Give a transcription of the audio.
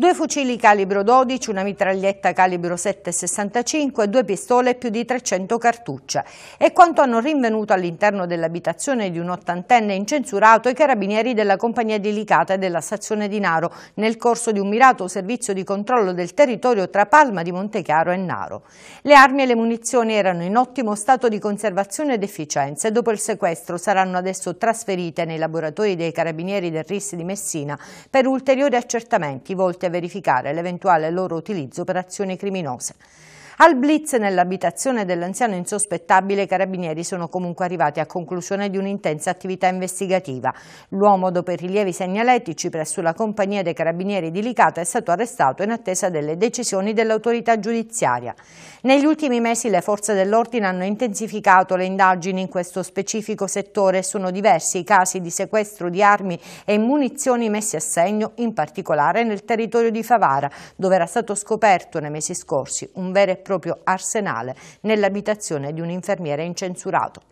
Due fucili calibro 12, una mitraglietta calibro 7,65 e due pistole e più di 300 cartucce. È quanto hanno rinvenuto all'interno dell'abitazione di un ottantenne incensurato i carabinieri della compagnia delicata e della stazione di Naro nel corso di un mirato servizio di controllo del territorio tra Palma di Montechiaro e Naro. Le armi e le munizioni erano in ottimo stato di conservazione ed efficienza e dopo il sequestro saranno adesso trasferite nei laboratori dei carabinieri del RIS di Messina per ulteriori accertamenti volti a verificare l'eventuale loro utilizzo per azioni criminose. Al blitz nell'abitazione dell'anziano insospettabile i carabinieri sono comunque arrivati a conclusione di un'intensa attività investigativa. L'uomo, dopo i rilievi segnaletici presso la compagnia dei carabinieri di Licata, è stato arrestato in attesa delle decisioni dell'autorità giudiziaria. Negli ultimi mesi le forze dell'ordine hanno intensificato le indagini in questo specifico settore e sono diversi i casi di sequestro di armi e munizioni messi a segno, in particolare nel territorio di Favara, dove era stato scoperto nei mesi scorsi un vero e proprio arsenale nell'abitazione di un infermiere incensurato.